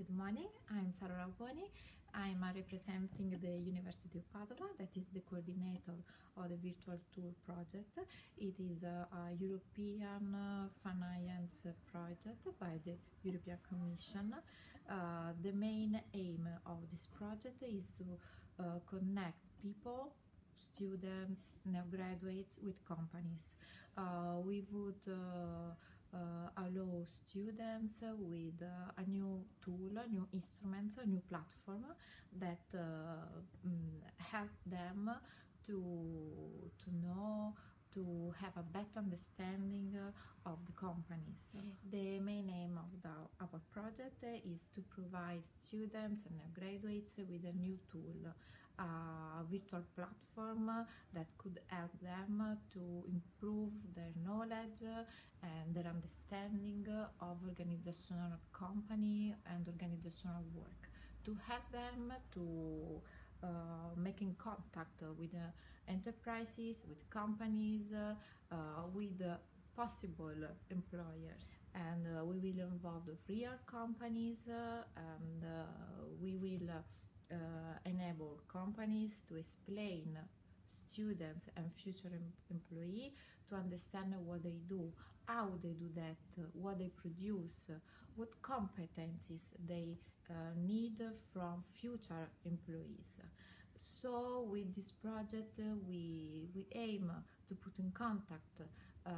good morning. I'm Sara Rabboni. I'm uh, representing the University of Padova, that is the coordinator of the Virtual Tour project. It is a, a European uh, finance project by the European Commission. Uh, the main aim of this project is to uh, connect people students, new graduates with companies. Uh, we would uh, allow students with uh, a new tool, a new instrument, a new platform that um, help them to to know to have a better understanding of the companies. The main aim of the, our project is to provide students and graduates with a new tool, a virtual platform that could help them to improve and their understanding of organizational company and organizational work. To help them to uh, making contact with uh, enterprises, with companies, uh, with possible employers. And uh, we will involve the real companies uh, and uh, we will enable companies to explain students and future em employee to understand what they do, how they do that, what they produce, what competencies they uh, need from future employees. So with this project, uh, we, we aim to put in contact uh,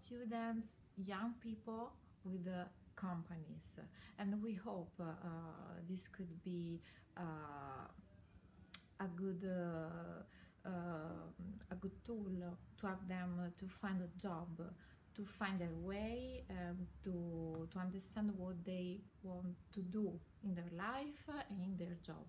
students, young people with the companies and we hope uh, this could be uh, a good uh, a good tool to help them to find a job to find their way um, to to understand what they want to do in their life and in their job